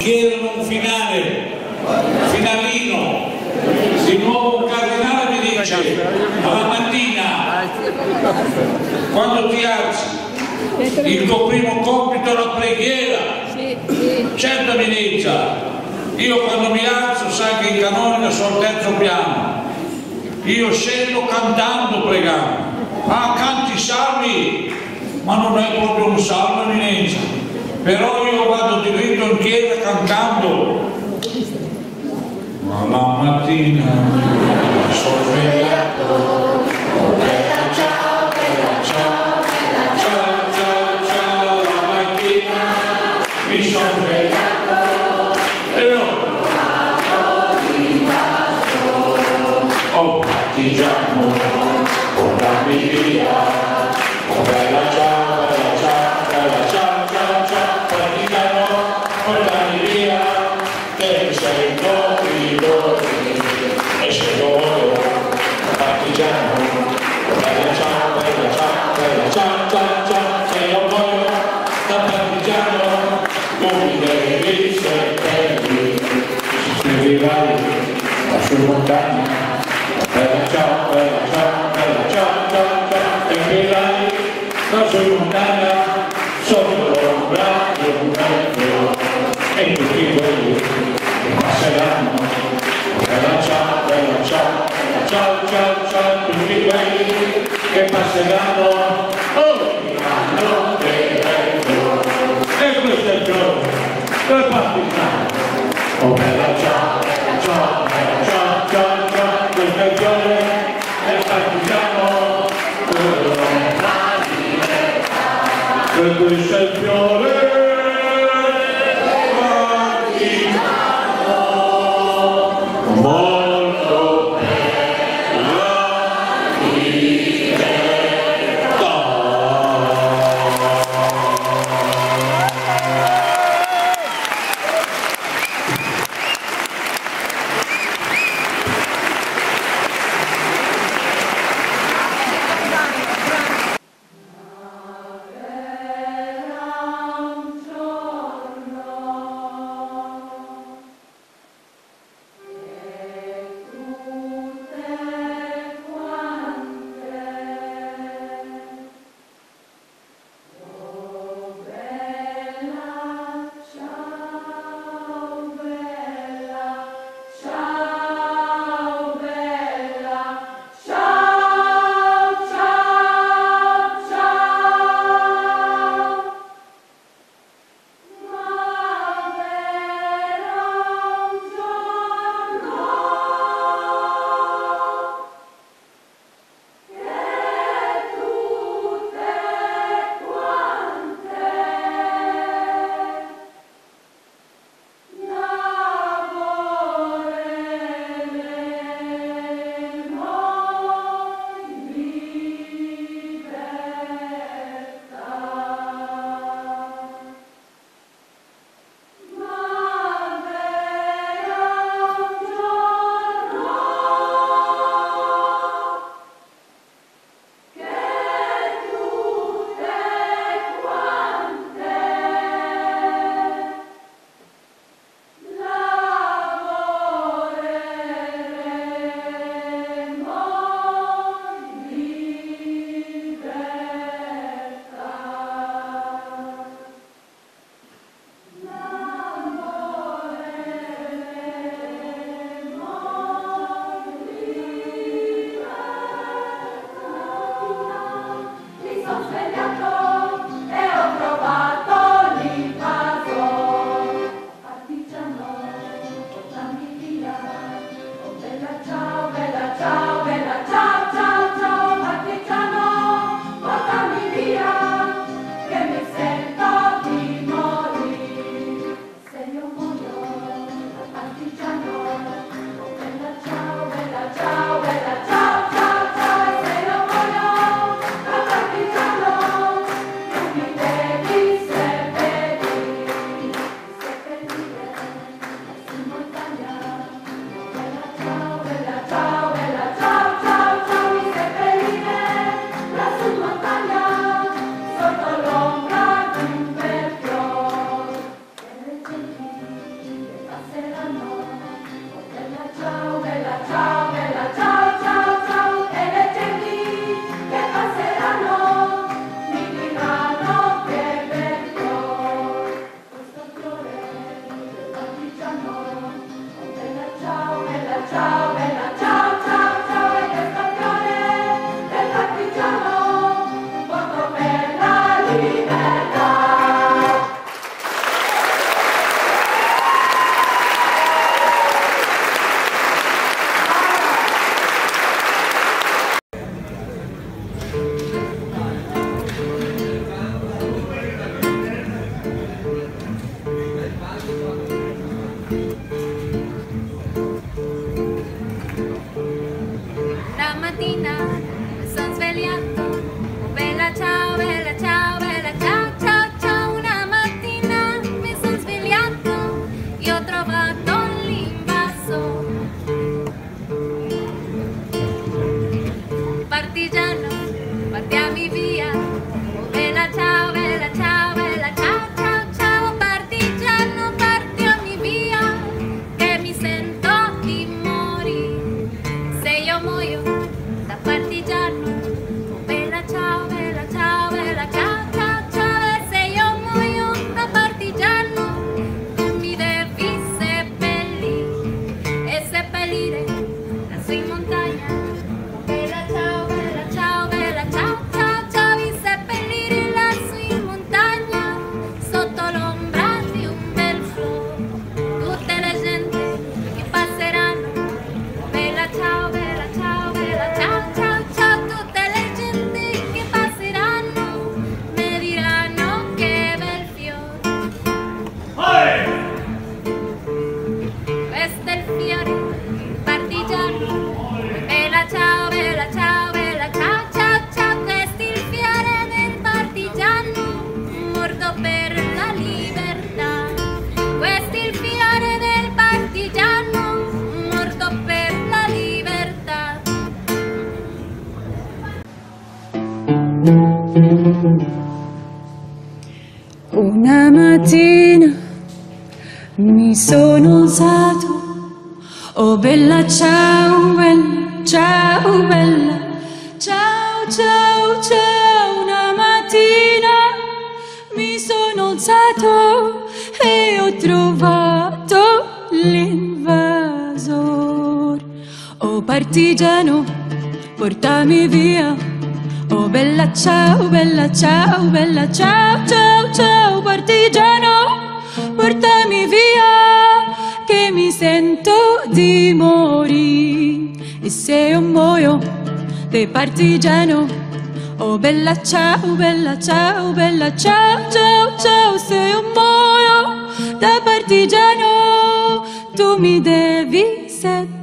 Chiedono un finale, finalino, di nuovo un cardinale mi dice alla mattina quando ti alzi il tuo primo compito è la preghiera. Certo mi dice io quando mi alzo sai che in canonica sono al terzo piano. Io scendo cantando pregando. Ah canti salmi. Ma non è proprio un salmo eminenza però io vado diritto in chiesa cantando ma la mattina mi sono svegliato oh e tutti quelli che ciao, bella, ciao bella, ciao ciao ciao, una mattina mi sono alzato e ho trovato l'invasor. Oh partigiano, portami via. Oh bella ciao, bella ciao, bella ciao, ciao, ciao, partigiano, portami via, che mi sento di morire. E se io muoio, te partigiano, oh bella ciao, bella ciao, bella ciao, ciao, ciao, se io muoio da partigiano, tu mi devi seppellire.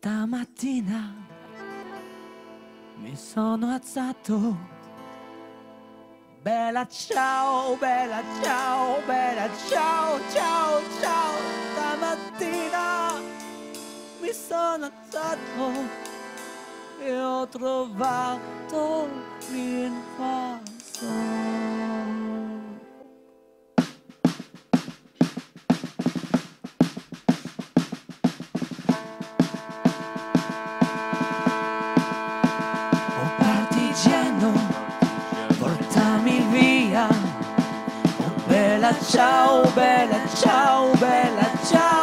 Stamattina mi sono alzato. Bella ciao, bella ciao, bella ciao, ciao, ciao. Stamattina mi sono alzato e ho trovato l'invasore. Bella ciao, bella ciao, ciao,